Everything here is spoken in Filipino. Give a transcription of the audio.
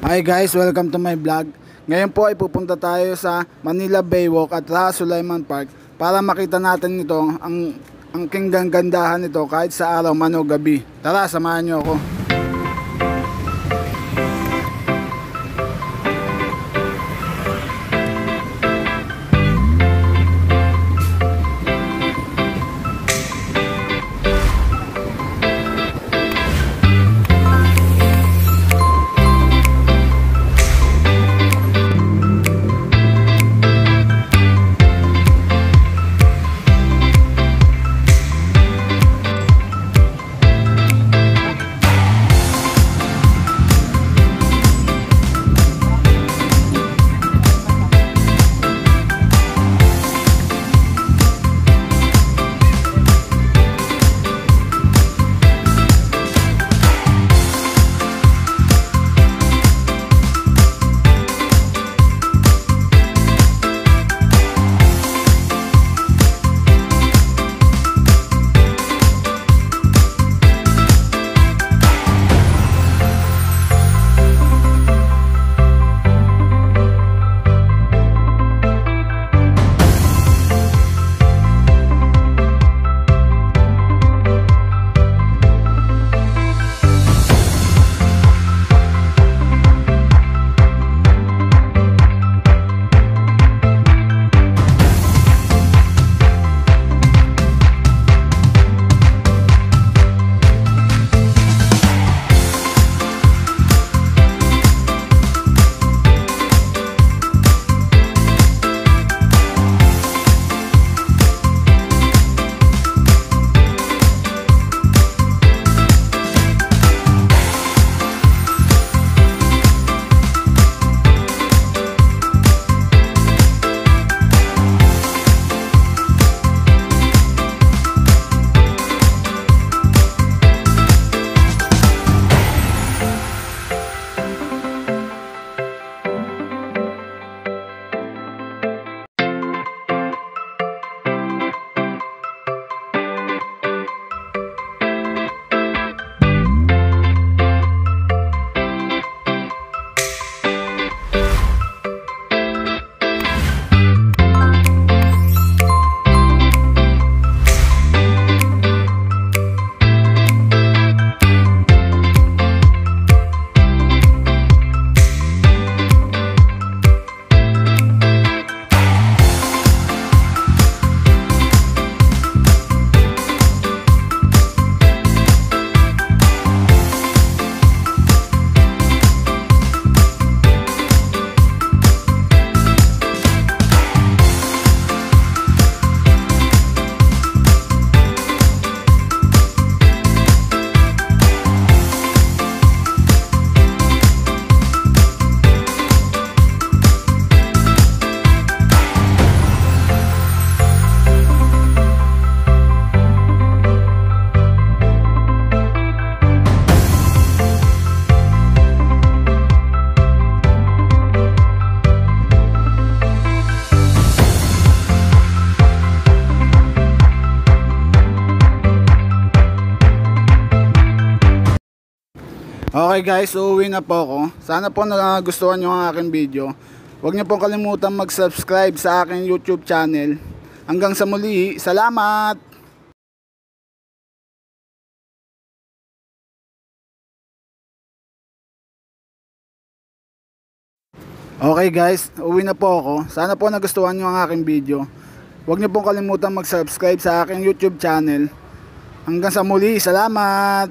Hi guys, welcome to my vlog. Ngayon po ay pupunta tayo sa Manila Baywalk at Raha Sulaiman Park para makita natin ito ang ang gandahan nito kahit sa araw man o gabi. Tara, samahan niyo ako. Okay guys, uuwi na po ako. Sana po nagustuhan nyo ang aking video. Huwag niyo pong kalimutan mag-subscribe sa aking YouTube channel. Hanggang sa muli, salamat! Okay guys, uwi na po ako. Sana po nagustuhan nyo ang aking video. Huwag niyo pong kalimutan mag-subscribe sa aking YouTube channel. Hanggang sa muli, salamat!